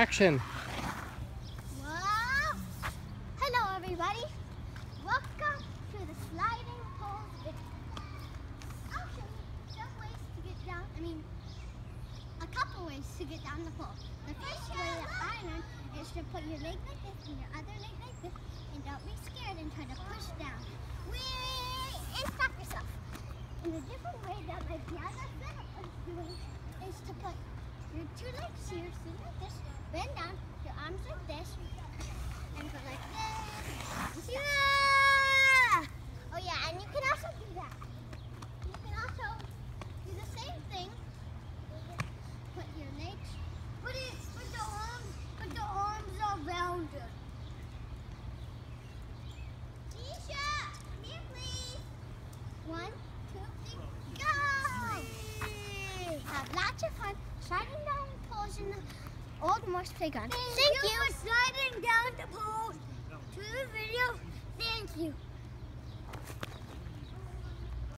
Action. Well, hello everybody. Welcome to the sliding pole video. You some ways to get down, I mean, a couple ways to get down the pole. The first way that I learned is to put your leg like this and your other leg like this and don't be scared and try to push down. Whee! And stop yourself. And the different way that my piano setup is doing is to put your two legs here, so like this, bend down, your arms like this, and go like this. Yeah! Oh yeah, and you can also do that. You can also do the same thing. Put your legs, put it, put the arms, put the arms around it. Tisha, come here please. One, two, three, go! Have lots of fun sliding down poles in the old Morse playground. Thank, Thank you you for sliding down the pole to the video. Thank you.